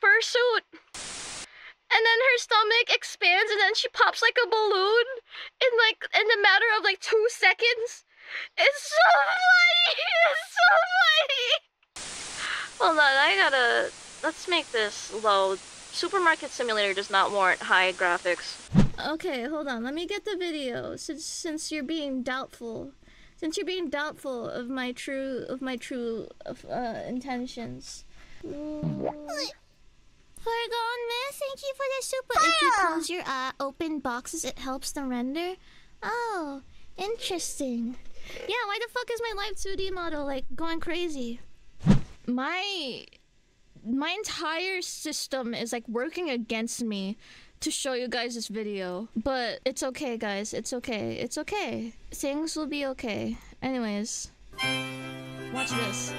fursuit. And then her stomach expands and then she pops like a balloon in like in a matter of like two seconds. It's so funny! It's so funny! Hold on, I gotta let's make this low. Supermarket Simulator does not warrant high graphics. Okay, hold on. Let me get the video since since you're being doubtful. Since you're being doubtful of my true of my true uh, intentions. Oregon Miss, thank you for the super. If you close your uh, open boxes, it helps them render. Oh, interesting. Yeah, why the fuck is my Live2D model like going crazy? My my entire system is like working against me to show you guys this video. But it's okay, guys. It's okay. It's okay. Things will be okay. Anyways, watch this.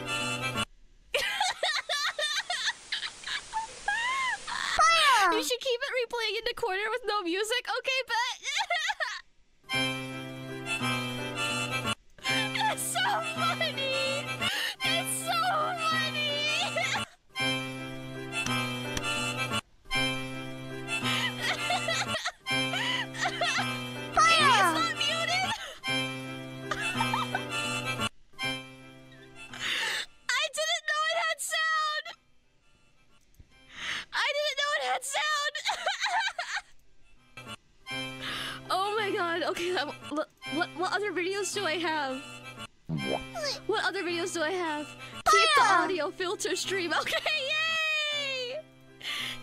You should keep it replaying in the corner with no music. Okay, god. Okay, what, what what other videos do I have? What other videos do I have? Keep the audio filter stream. Okay, yay!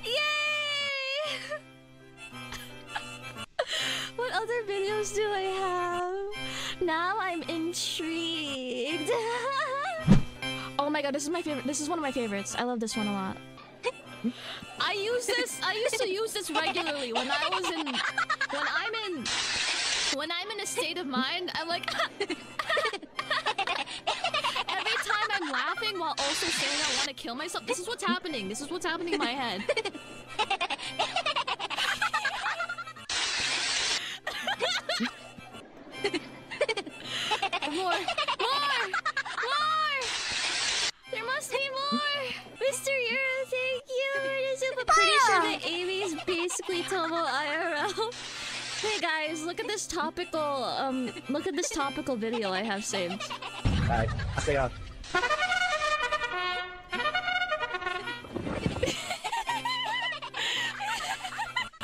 Yay! what other videos do I have? Now I'm intrigued. oh my god, this is my favorite. This is one of my favorites. I love this one a lot. I use this. I used to use this regularly when I was in. When I'm in. When I'm in a state of mind, I'm like. Every time I'm laughing while also saying I want to kill myself. This is what's happening. This is what's happening in my head. more! More! More! There must be more! Mr. Euro, thank you super. Pretty sure that Eimi's basically Tomo IRL. Hey guys, look at this topical, um, look at this topical video I have saved. Alright, stay on.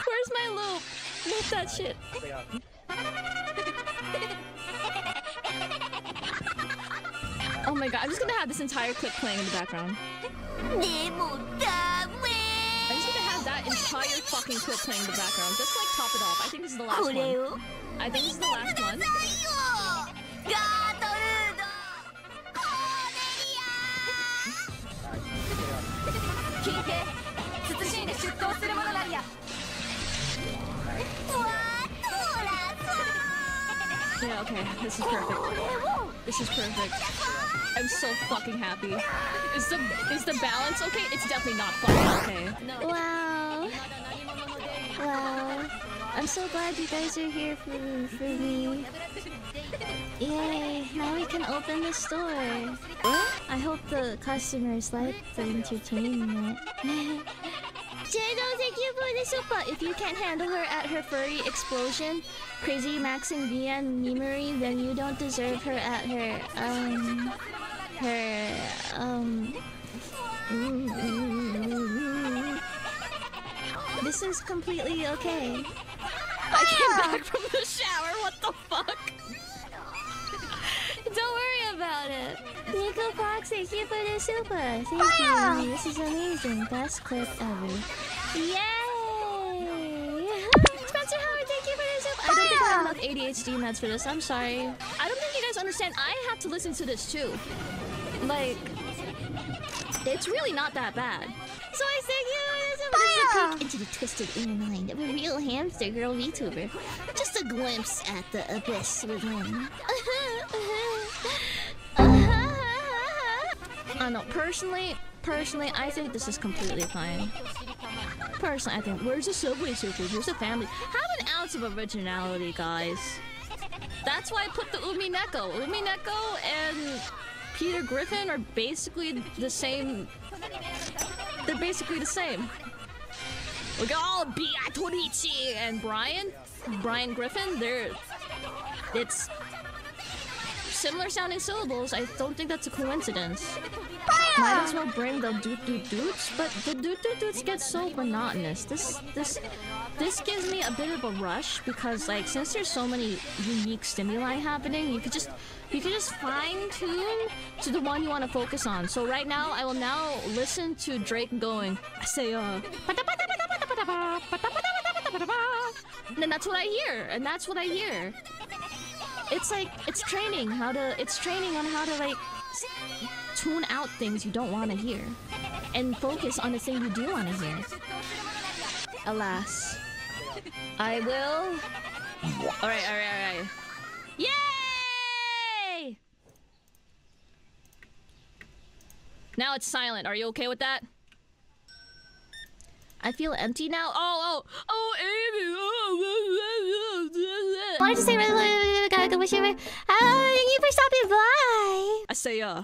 Where's my loop? Loop that shit. Stay on. Oh my god, I'm just gonna have this entire clip playing in the background. Entire fucking clip playing in the background. Just like top it off. I think this is the last one. Oh, I think this is the last one. Yeah, okay. This is perfect. This is perfect. I'm so fucking happy. Is the is the balance okay? It's definitely not fucking okay. Wow. Wow. I'm so glad you guys are here for for me. Yay! Now we can open the store. I hope the customers like the entertainment. Jado, thank you for the super. If you can't handle her at her furry explosion, crazy Max maxing VN memory, then you don't deserve her at her um her um. This is completely okay. I came back from the shower. What the fuck? Don't worry about it. Nico thank you for the super. Thank you. This is amazing. Best clip ever. Yay! Spencer Howard, thank you for the super. I don't think I have enough ADHD meds for this. I'm sorry. I don't think you guys understand. I have to listen to this too. Like, it's really not that bad. So I thank you for the super. This is a peek into the twisted inner mind of a real hamster girl VTuber. Just a glimpse at the abyss within. I know. Personally, personally, I think this is completely fine. Personally, I think where's the Subway Surfers? Where's the family? Have an ounce of originality, guys. That's why I put the Umineko. Umineko and Peter Griffin are basically the same they're basically the same. Look at all Biatorichi and Brian, Brian Griffin. They're it's similar sounding syllables. I don't think that's a coincidence. Might as well bring the doot doot doots, but the doot doot doots get so monotonous. This this this gives me a bit of a rush because like since there's so many unique stimuli happening, you could just you could just fine tune to the one you want to focus on. So right now, I will now listen to Drake going. I say uh. And that's what I hear, and that's what I hear. It's like it's training how to. It's training on how to like tune out things you don't want to hear, and focus on the thing you do want to hear. Alas, I will. All right, all right, all right. Yay! Now it's silent. Are you okay with that? I feel empty now. Oh, oh, oh, Amy. wanted to say really, really, really, gotta go wish you. Uh, thank you for stopping by. I say, uh.